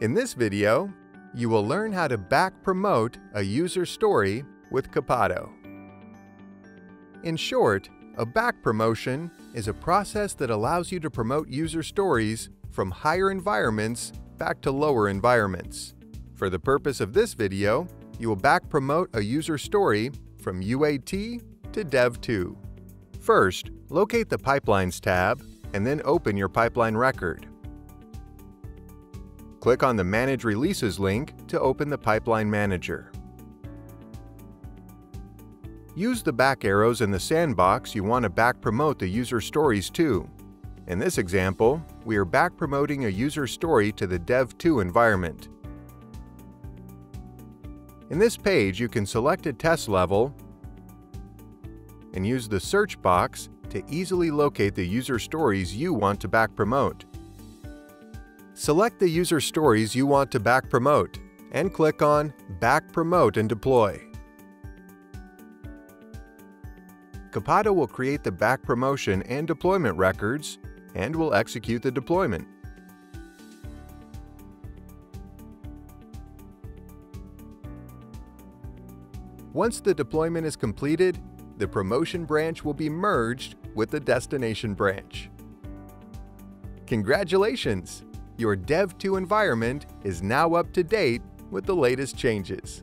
In this video, you will learn how to back promote a user story with Copado. In short, a back promotion is a process that allows you to promote user stories from higher environments back to lower environments. For the purpose of this video, you will back promote a user story from UAT to Dev2. First, locate the Pipelines tab and then open your pipeline record. Click on the Manage Releases link to open the Pipeline Manager. Use the back arrows in the sandbox you want to back promote the user stories to. In this example, we are back promoting a user story to the Dev2 environment. In this page, you can select a test level and use the search box to easily locate the user stories you want to back promote. Select the user stories you want to back promote and click on Back Promote and Deploy. Copado will create the back promotion and deployment records and will execute the deployment. Once the deployment is completed, the promotion branch will be merged with the destination branch. Congratulations! Your Dev2 environment is now up to date with the latest changes.